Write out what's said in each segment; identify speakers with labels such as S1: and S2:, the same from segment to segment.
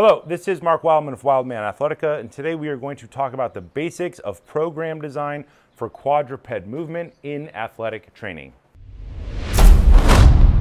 S1: Hello, this is Mark Wildman of Wildman Athletica, and today we are going to talk about the basics of program design for quadruped movement in athletic training.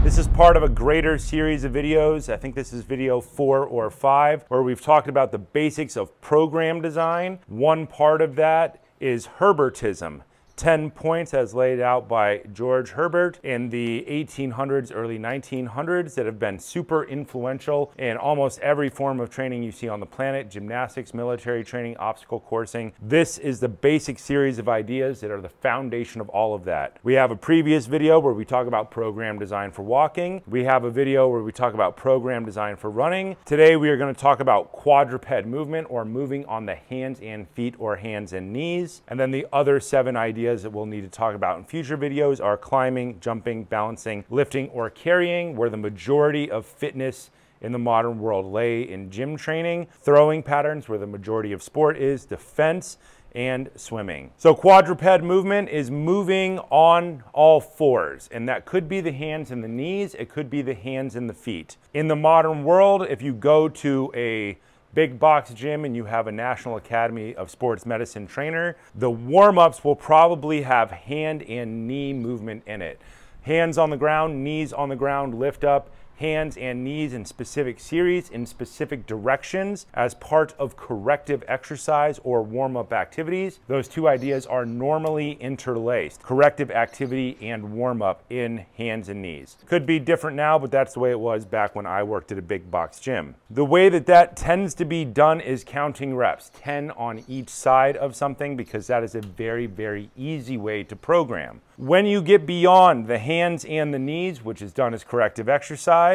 S1: This is part of a greater series of videos. I think this is video four or five, where we've talked about the basics of program design. One part of that is Herbertism. 10 points as laid out by George Herbert in the 1800s, early 1900s that have been super influential in almost every form of training you see on the planet, gymnastics, military training, obstacle coursing. This is the basic series of ideas that are the foundation of all of that. We have a previous video where we talk about program design for walking. We have a video where we talk about program design for running. Today we are going to talk about quadruped movement or moving on the hands and feet or hands and knees. And then the other seven ideas that we'll need to talk about in future videos are climbing, jumping, balancing, lifting, or carrying, where the majority of fitness in the modern world lay in gym training, throwing patterns, where the majority of sport is, defense, and swimming. So quadruped movement is moving on all fours, and that could be the hands and the knees, it could be the hands and the feet. In the modern world, if you go to a big box gym and you have a National Academy of Sports Medicine trainer, the warm ups will probably have hand and knee movement in it. Hands on the ground, knees on the ground, lift up, hands and knees in specific series in specific directions as part of corrective exercise or warm up activities. Those two ideas are normally interlaced corrective activity and warm up in hands and knees. Could be different now, but that's the way it was back when I worked at a big box gym. The way that that tends to be done is counting reps, 10 on each side of something, because that is a very, very easy way to program. When you get beyond the hands and the knees, which is done as corrective exercise,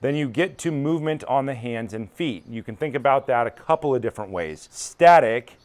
S1: then you get to movement on the hands and feet. You can think about that a couple of different ways. Static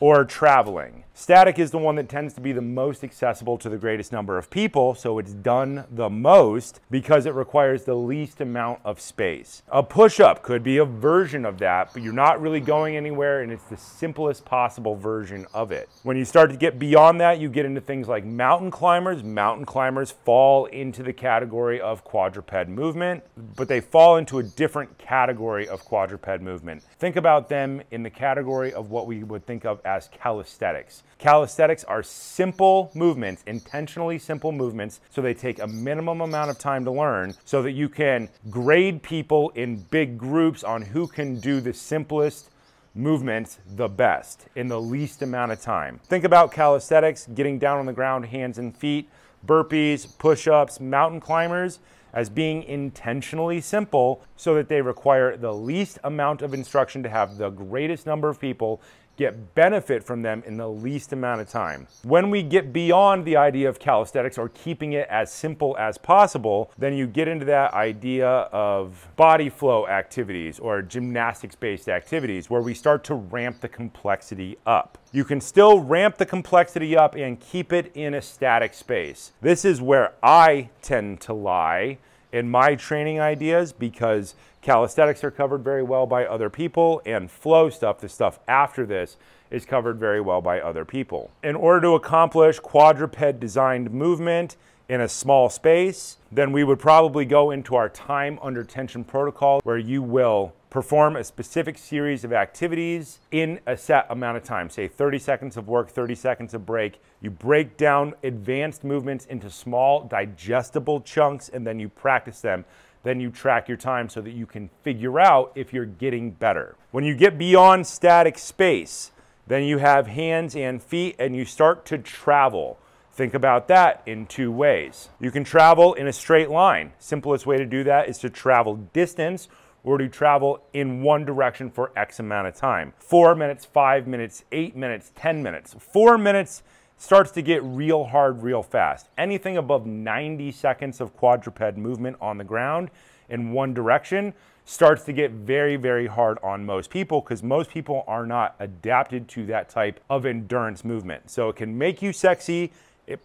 S1: or traveling. Static is the one that tends to be the most accessible to the greatest number of people, so it's done the most because it requires the least amount of space. A push up could be a version of that, but you're not really going anywhere and it's the simplest possible version of it. When you start to get beyond that, you get into things like mountain climbers. Mountain climbers fall into the category of quadruped movement, but they fall into a different category of quadruped movement. Think about them in the category of what we would think of as calisthenics. Calisthenics are simple movements, intentionally simple movements, so they take a minimum amount of time to learn so that you can grade people in big groups on who can do the simplest movements the best in the least amount of time. Think about calisthenics, getting down on the ground, hands and feet, burpees, push ups, mountain climbers as being intentionally simple so that they require the least amount of instruction to have the greatest number of people get benefit from them in the least amount of time. When we get beyond the idea of calisthenics or keeping it as simple as possible, then you get into that idea of body flow activities or gymnastics based activities where we start to ramp the complexity up. You can still ramp the complexity up and keep it in a static space. This is where I tend to lie in my training ideas because calisthenics are covered very well by other people and flow stuff, the stuff after this, is covered very well by other people. In order to accomplish quadruped designed movement in a small space, then we would probably go into our time under tension protocol where you will perform a specific series of activities in a set amount of time, say 30 seconds of work, 30 seconds of break. You break down advanced movements into small, digestible chunks, and then you practice them. Then you track your time so that you can figure out if you're getting better. When you get beyond static space, then you have hands and feet, and you start to travel. Think about that in two ways. You can travel in a straight line. Simplest way to do that is to travel distance or to travel in one direction for X amount of time. Four minutes, five minutes, eight minutes, 10 minutes. Four minutes starts to get real hard real fast. Anything above 90 seconds of quadruped movement on the ground in one direction starts to get very, very hard on most people because most people are not adapted to that type of endurance movement. So it can make you sexy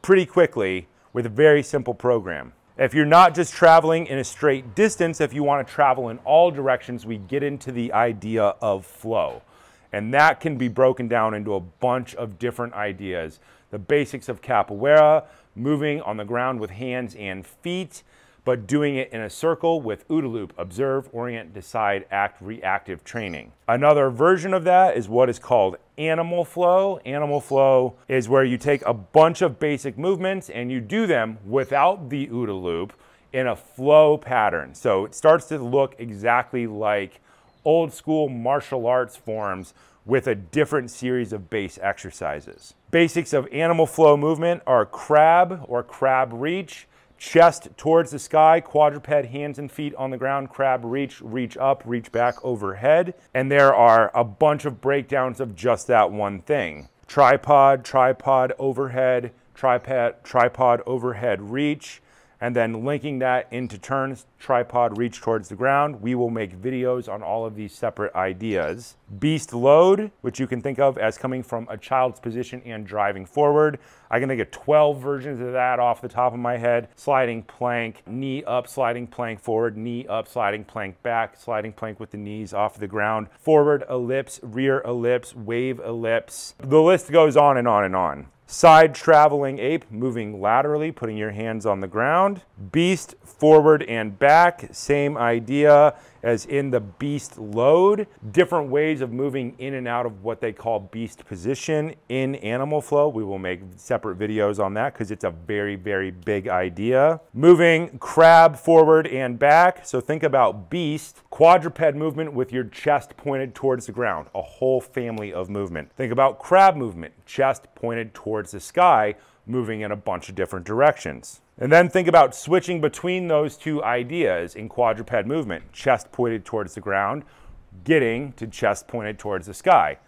S1: pretty quickly with a very simple program. If you're not just traveling in a straight distance, if you want to travel in all directions, we get into the idea of flow. And that can be broken down into a bunch of different ideas. The basics of capoeira, moving on the ground with hands and feet, but doing it in a circle with OODA loop, observe, orient, decide, act, reactive training. Another version of that is what is called animal flow. Animal flow is where you take a bunch of basic movements and you do them without the OODA loop in a flow pattern. So it starts to look exactly like old school martial arts forms with a different series of base exercises. Basics of animal flow movement are crab or crab reach, chest towards the sky, quadruped, hands and feet on the ground, crab reach, reach up, reach back overhead. And there are a bunch of breakdowns of just that one thing. Tripod, tripod overhead, tripod, tripod overhead reach, and then linking that into turns, tripod reach towards the ground. We will make videos on all of these separate ideas. Beast load, which you can think of as coming from a child's position and driving forward. I can think of 12 versions of that off the top of my head. Sliding plank, knee up, sliding plank forward, knee up, sliding plank back, sliding plank with the knees off the ground, forward ellipse, rear ellipse, wave ellipse. The list goes on and on and on. Side traveling ape, moving laterally, putting your hands on the ground. Beast, forward and back, same idea as in the beast load. Different ways of moving in and out of what they call beast position in animal flow. We will make separate videos on that because it's a very, very big idea. Moving crab forward and back. So think about beast, quadruped movement with your chest pointed towards the ground, a whole family of movement. Think about crab movement, chest pointed towards the sky, moving in a bunch of different directions. And then think about switching between those two ideas in quadruped movement, chest pointed towards the ground, getting to chest pointed towards the sky.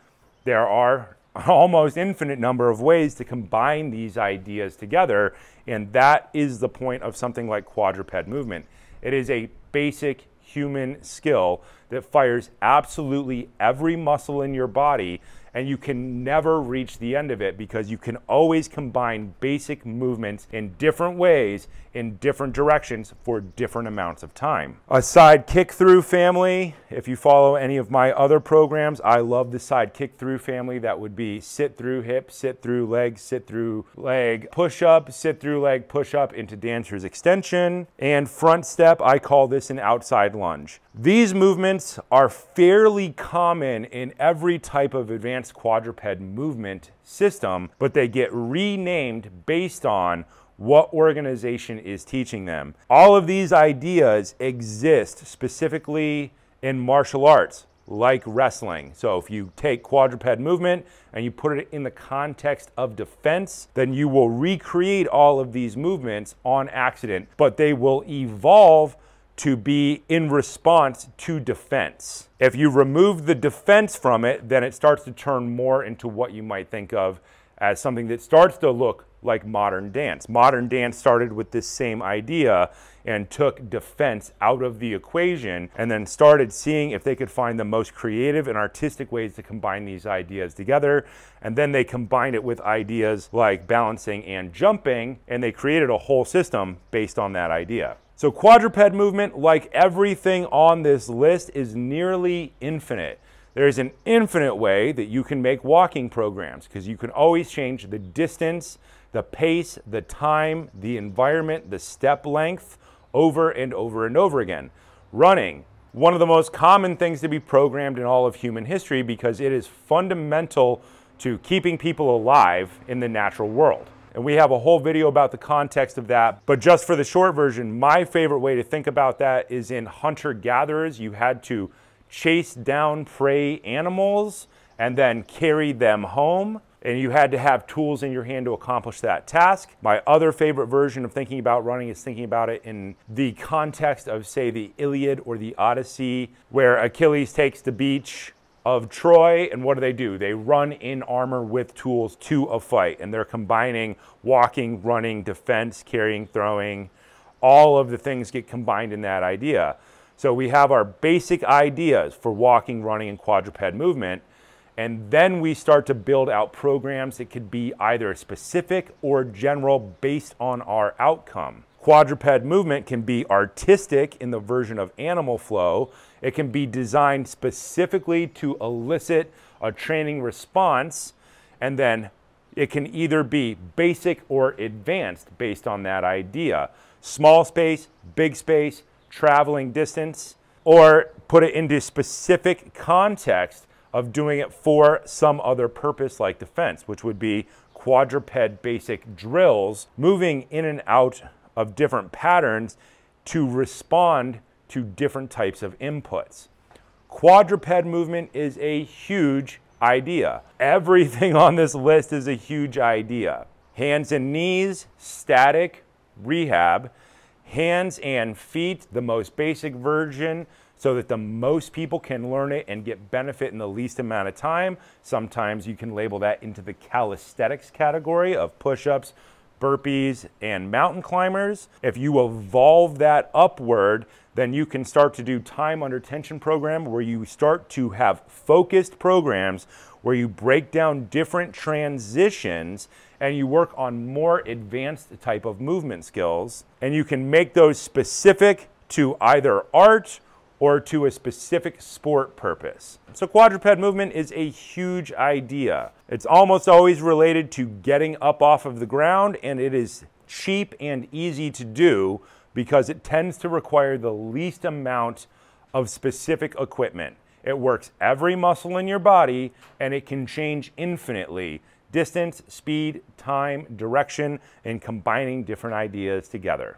S1: There are an almost infinite number of ways to combine these ideas together, and that is the point of something like quadruped movement. It is a basic human skill that fires absolutely every muscle in your body and you can never reach the end of it because you can always combine basic movements in different ways in different directions for different amounts of time. A side kick through family, if you follow any of my other programs, I love the side kick through family. That would be sit through hip, sit through leg, sit through leg, push up, sit through leg, push up into dancer's extension, and front step. I call this an outside lunge. These movements are fairly common in every type of advanced quadruped movement system, but they get renamed based on what organization is teaching them. All of these ideas exist specifically in martial arts, like wrestling. So if you take quadruped movement and you put it in the context of defense, then you will recreate all of these movements on accident, but they will evolve to be in response to defense. If you remove the defense from it, then it starts to turn more into what you might think of as something that starts to look like modern dance. Modern dance started with this same idea and took defense out of the equation and then started seeing if they could find the most creative and artistic ways to combine these ideas together. And then they combined it with ideas like balancing and jumping, and they created a whole system based on that idea. So quadruped movement, like everything on this list, is nearly infinite. There is an infinite way that you can make walking programs because you can always change the distance, the pace, the time, the environment, the step length over and over and over again. Running, one of the most common things to be programmed in all of human history because it is fundamental to keeping people alive in the natural world. And we have a whole video about the context of that. But just for the short version, my favorite way to think about that is in hunter gatherers, you had to chase down prey animals and then carry them home. And you had to have tools in your hand to accomplish that task. My other favorite version of thinking about running is thinking about it in the context of, say, the Iliad or the Odyssey, where Achilles takes the beach of Troy, and what do they do? They run in armor with tools to a fight, and they're combining walking, running, defense, carrying, throwing. All of the things get combined in that idea. So we have our basic ideas for walking, running, and quadruped movement, and then we start to build out programs that could be either specific or general based on our outcome. Quadruped movement can be artistic in the version of animal flow. It can be designed specifically to elicit a training response, and then it can either be basic or advanced based on that idea. small space, big space, traveling distance, or put it into specific context of doing it for some other purpose like defense, which would be quadruped basic drills, moving in and out of different patterns to respond to different types of inputs. Quadruped movement is a huge idea. Everything on this list is a huge idea. Hands and knees, static, rehab. Hands and feet, the most basic version, so that the most people can learn it and get benefit in the least amount of time. Sometimes you can label that into the calisthenics category of push ups, burpees, and mountain climbers. If you evolve that upward, then you can start to do time under tension program where you start to have focused programs where you break down different transitions and you work on more advanced type of movement skills and you can make those specific to either art or to a specific sport purpose. So quadruped movement is a huge idea. It's almost always related to getting up off of the ground and it is cheap and easy to do because it tends to require the least amount of specific equipment. It works every muscle in your body and it can change infinitely distance, speed, time, direction, and combining different ideas together.